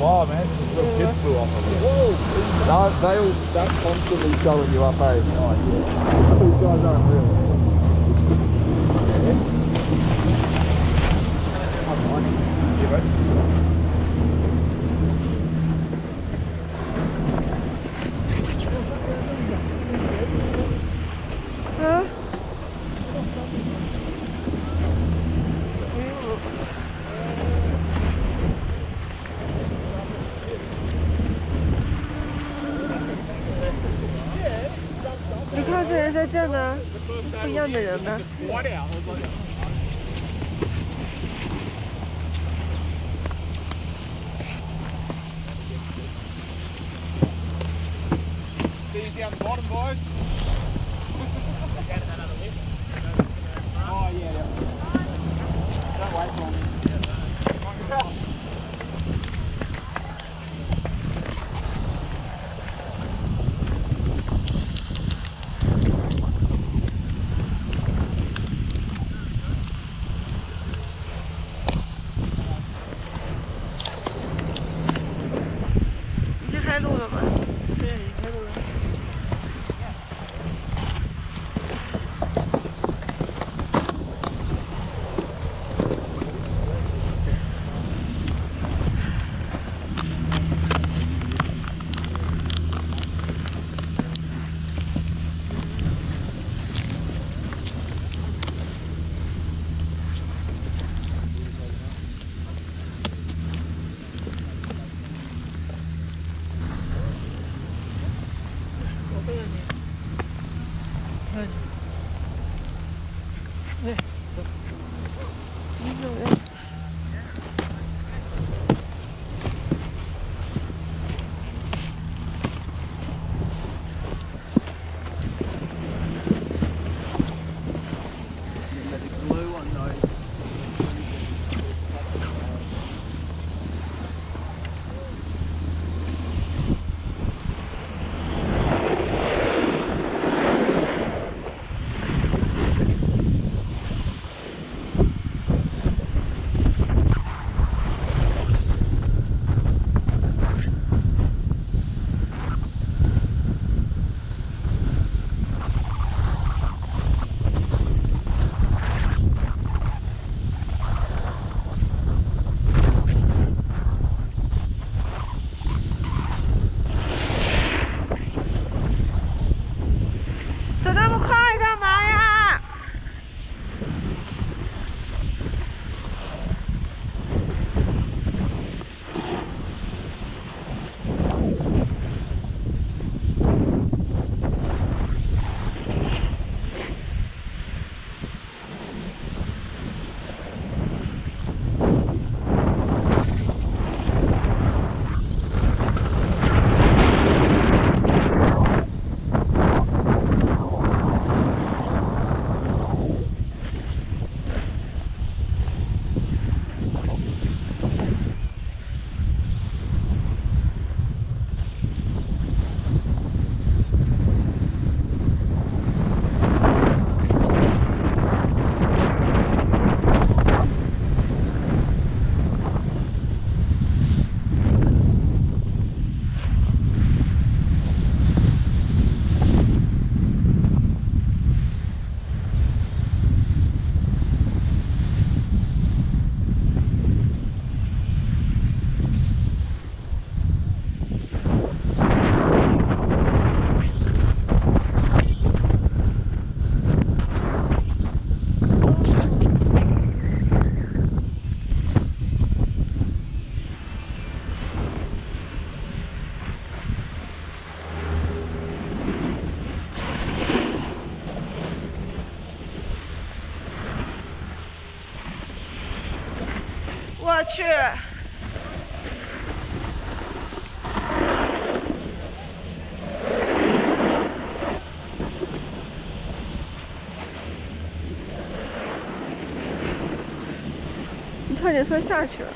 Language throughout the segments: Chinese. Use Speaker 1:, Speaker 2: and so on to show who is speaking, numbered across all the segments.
Speaker 1: Wow, man, just a little kid flew off of it. Whoa! No, they all, that's constantly showing you up, eh? Oh, yeah. These guys aren't real. Yeah. I'm on it. Yeah, mate.
Speaker 2: 在这呢不一样的人呢？Nerede oluyorlar? 我去！”你差点摔下去了。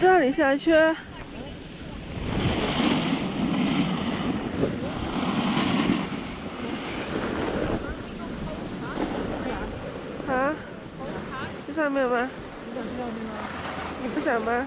Speaker 2: 这里下去。啊？去上面吗？你想去上面吗？你不想吗？啊？